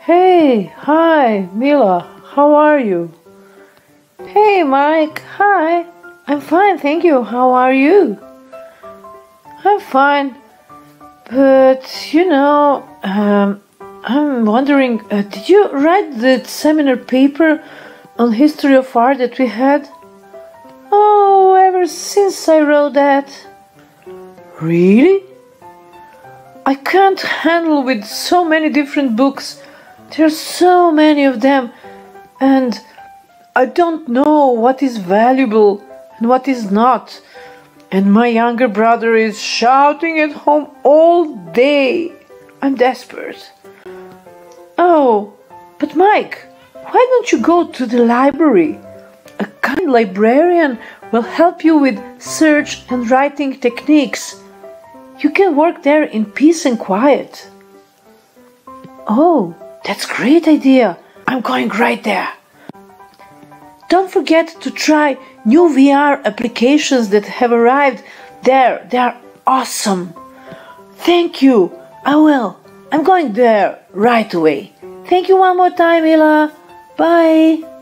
Hey, hi, Mila, how are you? Hey, Mike, hi. I'm fine, thank you. How are you? I'm fine, but you know, um, I'm wondering, uh, did you write the seminar paper on history of art that we had? Oh, ever since I wrote that. Really? I can't handle with so many different books. There are so many of them, and I don't know what is valuable and what is not. And my younger brother is shouting at home all day. I'm desperate. Oh, but Mike, why don't you go to the library? A kind librarian will help you with search and writing techniques. You can work there in peace and quiet. Oh, that's great idea. I'm going right there. Don't forget to try new VR applications that have arrived there. They are awesome. Thank you. I will. I'm going there right away. Thank you one more time, Mila. Bye.